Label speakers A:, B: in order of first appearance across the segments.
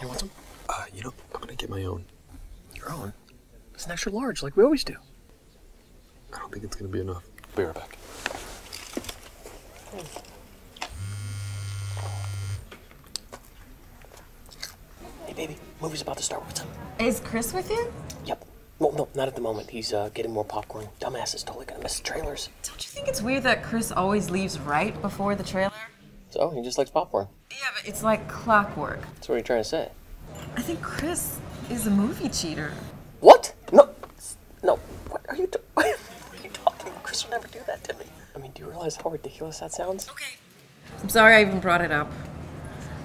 A: You want some?
B: Uh, you know, I'm gonna get my own.
A: Your own? It's an extra large, like we always do.
B: I don't think it's gonna be enough. Be right back.
A: Hey, baby, movie's about to start. What's up?
C: Is Chris with you?
A: Yep. Well, no, not at the moment. He's uh, getting more popcorn. Dumbass is totally gonna miss the trailers.
C: Don't you think it's weird that Chris always leaves right before the trailer?
A: So he just likes popcorn.
C: Yeah, but it's like clockwork.
A: That's what you're trying to say.
C: I think Chris is a movie cheater.
A: What? No, no. What are you? Do- what are you talking about? Chris would never do that to me. I mean, do you realize how ridiculous that sounds?
C: Okay. I'm sorry I even brought it up.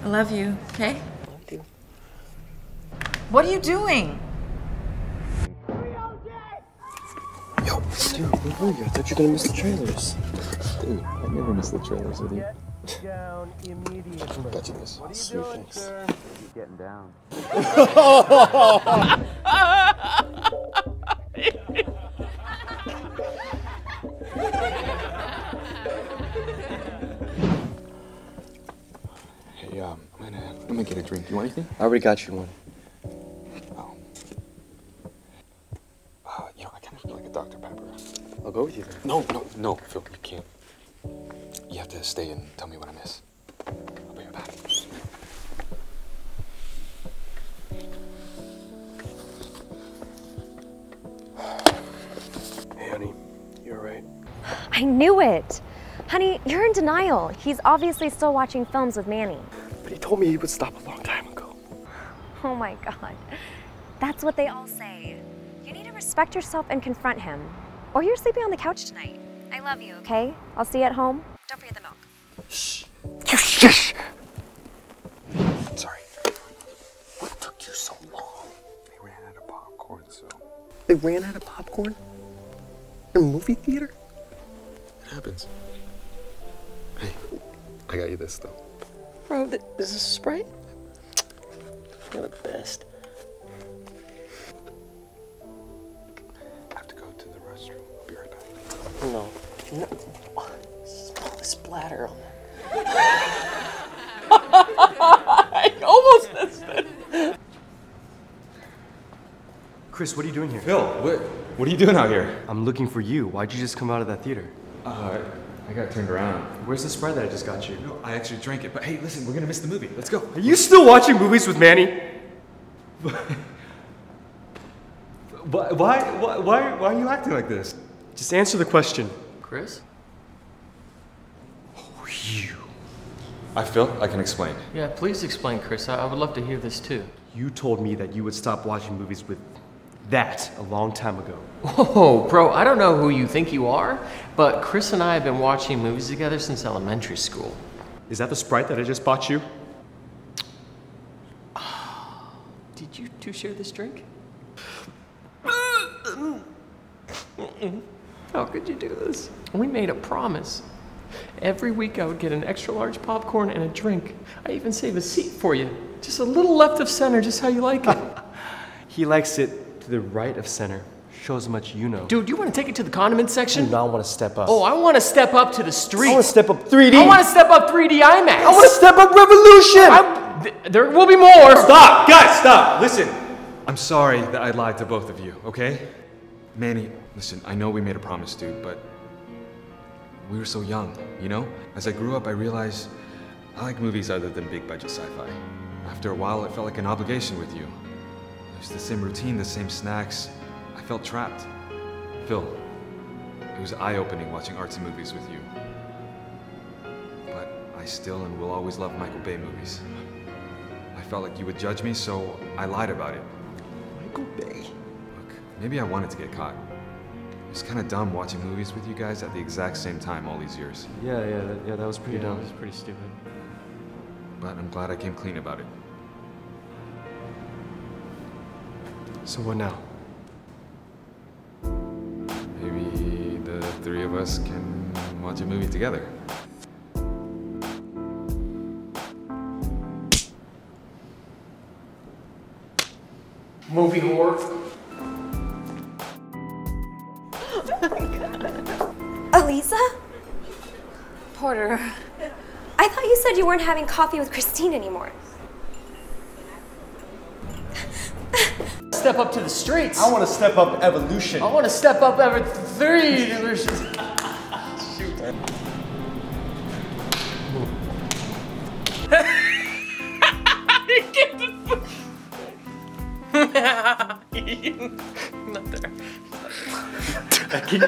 C: I love you, okay?
A: Love you.
C: What are you doing?
B: Yo, dude, where were you? I thought you were gonna miss the trailers. Dude, I never miss the trailers with you.
D: Down immediately.
B: Got you this.
D: What are you
B: Sweet
D: doing,
B: thanks.
D: sir?
E: Getting down.
B: Hey, um, I'm gonna, I'm gonna get a drink. You want anything?
A: I already got you one.
B: Oh. Uh, you know, I kind of feel like a Dr. Pepper.
A: I'll go with you then.
B: No, no, no, Phil, you can't. You have to stay and tell me what I miss. I'll be right back. Hey, honey, you alright?
F: I knew it. Honey, you're in denial. He's obviously still watching films with Manny.
B: But he told me he would stop a long time ago.
F: Oh my God. That's what they all say. You need to respect yourself and confront him. Or you're sleeping on the couch tonight. I love you, okay? I'll see you at home. Don't forget the milk. Shh.
B: You shush! Sorry. What took you so long? They ran out of popcorn, so.
A: They ran out of popcorn in a movie theater.
B: It happens. Hey, I got you this, though.
A: Bro, th- this is Sprite. You're the best.
B: I have to go to the restroom. I'll be right back.
A: No. no. Smell splatter on. I almost missed it.
E: Chris, what are you doing here?
G: Phil, what, what are you doing out here?
E: I'm looking for you. Why'd you just come out of that theater?
G: Uh, I got turned around.
E: Where's the Sprite that I just got you?
G: No, I actually drank it. But hey, listen, we're gonna miss the movie. Let's go.
E: Are you still watching movies with Manny? why, why, why, why, why are you acting like this? Just answer the question.
A: Chris?
G: I feel I can explain.
A: Yeah, please explain, Chris. I, I would love to hear this too.
E: You told me that you would stop watching movies with that a long time ago.
A: Whoa, bro, I don't know who you think you are, but Chris and I have been watching movies together since elementary school.
E: Is that the Sprite that I just bought you?
A: Did you two share this drink? How could you do this? We made a promise. Every week I would get an extra large popcorn and a drink. I even save a seat for you. Just a little left of center, just how you like it.
E: He likes it to the right of center. Shows how much you know.
A: Dude, you want to take it to the condiment
E: I
A: section?
E: do not want to step up.
A: Oh, I want to step up to the street.
E: I want to step up 3D.
A: I want to step up 3D IMAX.
E: I want to step up Revolution.
A: I- th- there will be more.
G: Stop! Guys, stop! Listen! I'm sorry that I lied to both of you, okay? Manny, listen, I know we made a promise, dude, but we were so young, you know? As I grew up, I realized I like movies other than big budget sci fi. After a while, it felt like an obligation with you. It was the same routine, the same snacks. I felt trapped. Phil, it was eye opening watching artsy movies with you. But I still and will always love Michael Bay movies. I felt like you would judge me, so I lied about it.
E: Michael Bay.
G: Look, maybe I wanted to get caught. It was kind of dumb watching movies with you guys at the exact same time all these years.
E: Yeah, yeah, that, yeah. That was pretty dumb.
A: It was pretty stupid.
G: But I'm glad I came clean about it.
E: So what now?
G: Maybe the three of us can watch a movie together.
A: Movie whore.
F: Aliza? Porter. I thought you said you weren't having coffee with Christine anymore.
A: step up to the streets.
E: I want to step up evolution.
A: I want to step up every three. Not there. 先に。